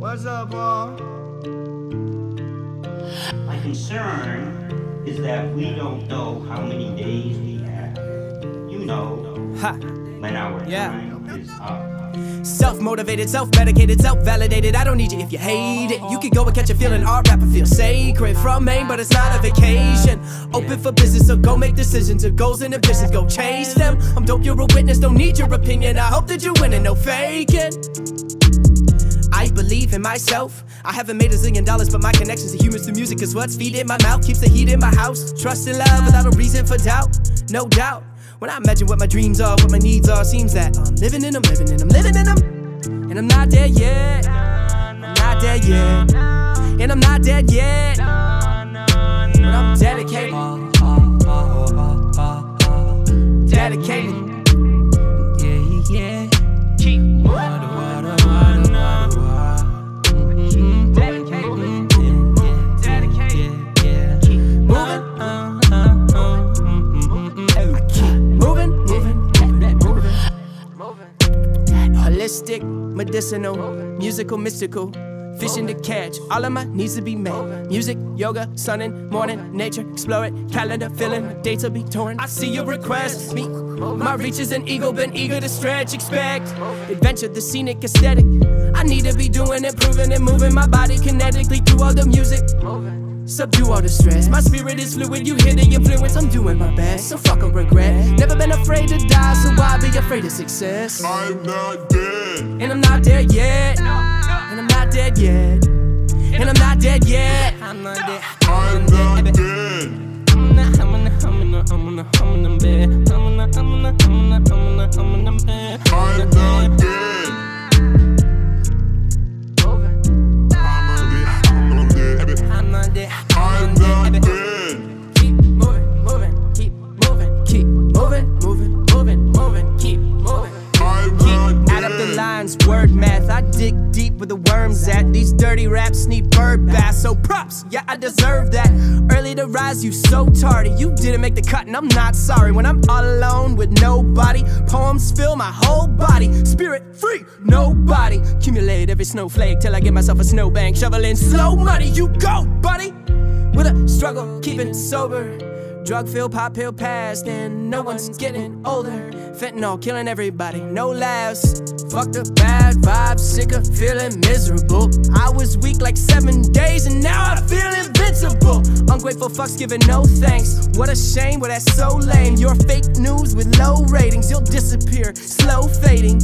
What's up, Paul? My concern is that we don't know how many days we have. You know, Ha. When our Yeah. time is up. Self motivated, self medicated, self validated. I don't need you if you hate it. You can go and catch a feeling. Our rapper feels sacred from Maine, but it's not a vacation. Open for business, so go make decisions. Your goals and ambitions, go chase them. I'm dope, you're a witness, don't need your opinion. I hope that you're winning, no faking. I believe in myself. I haven't made a zillion dollars, but my connections to humans through music is what's feeding my mouth, keeps the heat in my house. Trust and love without a reason for doubt, no doubt. When I imagine what my dreams are, what my needs are, seems that I'm living in them, living in them, living in them. And I'm not dead yet. I'm not dead yet. And I'm not dead yet. But I'm dedicated. Holistic, medicinal, musical, mystical. Fishing to catch, all of my needs to be met. Music, yoga, sun and morning, nature, explore it. Calendar filling, dates will be torn. I see your request. Me, my reaches an ego, been eager to stretch. Expect adventure, the scenic aesthetic. I need to be doing it, proving and moving my body kinetically through all the music. Subdue all the stress. My spirit is fluid, you hear the influence. I'm doing my best, so fuck a regret. Never been afraid to die, so why afraid of success? I'm not dead. And I'm not dead yet. And I'm not dead yet. And I'm not dead yet. Word math. I dig deep where the worms at. These dirty raps need bird bath. So props, yeah, I deserve that. Early to rise, you so tardy. You didn't make the cut, and I'm not sorry. When I'm all alone with nobody, poems fill my whole body. Spirit free, nobody. Accumulate every snowflake till I get myself a snowbank. Shoveling slow money, you go, buddy. With a struggle, keeping sober. Drug filled pop pill past, and no one's getting older. Fentanyl killing everybody, no laughs. Fuck the bad vibes, sick of feeling miserable. I was weak like seven days, and now I feel invincible. Ungrateful fucks giving no thanks. What a shame, well, that's so lame. You're fake news with low ratings, you'll disappear, slow fading.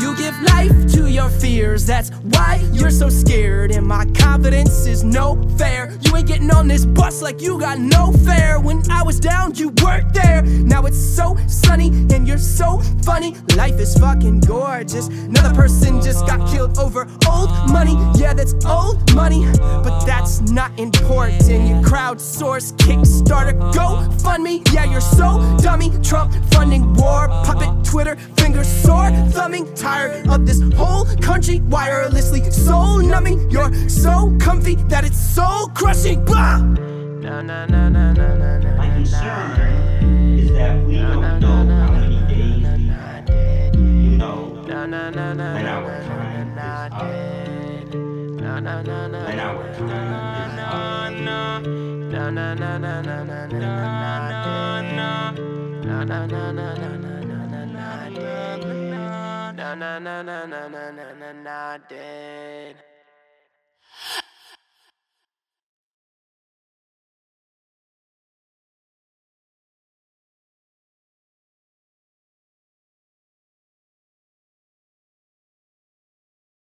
You give life to your fears, that's why you're so scared. in my confidence is no fair. You ain't getting on this bus like you got no fare. When I was down, you weren't there. Now it's so sunny and you're so funny. Life is fucking gorgeous. Another person just got killed over old money. Yeah, that's old money, but that's not important. You crowdsource, Kickstarter, GoFundMe. Yeah, you're so dummy. Trump funding war, puppet Twitter, finger sore, thumbing. Tired of this whole country wirelessly soul numbing. You're so comfy that it's soul crushing. Blah! My concern is that we don't know how many days we have. You know, when our time is up. When our time is up. Not dead.